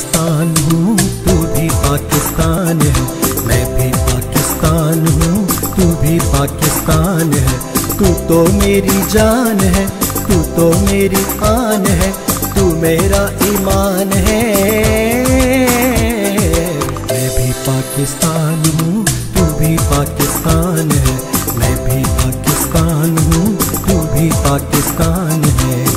पाकिस्तान हूँ, तू भी पाकिस्तान है। मैं भी पाकिस्तान हूँ, तू भी पाकिस्तान है। तू तो मेरी जान है, तू तो मेरी आन है, तू मेरा ईमान है। मैं भी पाकिस्तान हूँ, तू भी पाकिस्तान है। मैं भी पाकिस्तान हूँ, तू भी पाकिस्तान है।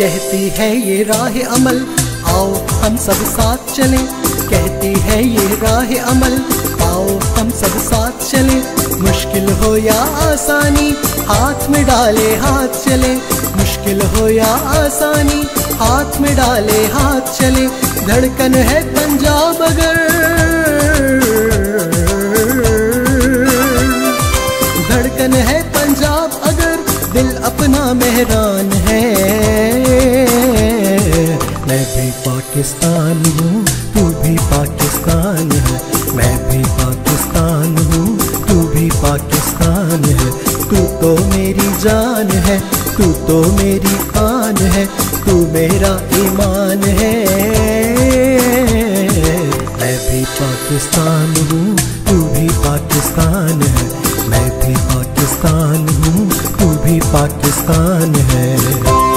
कहती है ये राह अमल। आओ, हम सब साथ चलें। कहती है ये राह अमल। आओ, हम सब साथ चलें। मुश्किल हो या आसानी, हाथ में डाले हाथ चले। मुश्किल हो या आसानी, हाथ में डाले हाथ चले। धड़कन है पंजाब अगर। धड़कन है पंजाब अगर। दिल अपना मेहरान है। भी पाकिस्तान हूँ, तू भी पाकिस्तान है। मैं भी पाकिस्तान हूँ, तू भी पाकिस्तान है। तू तो मेरी जान है, तू तो मेरी आन है, तू मेरा ईमान है। मैं भी पाकिस्तान हूँ, तू भी पाकिस्तान है। मैं भी पाकिस्तान हूँ, तू भी पाकिस्तान है।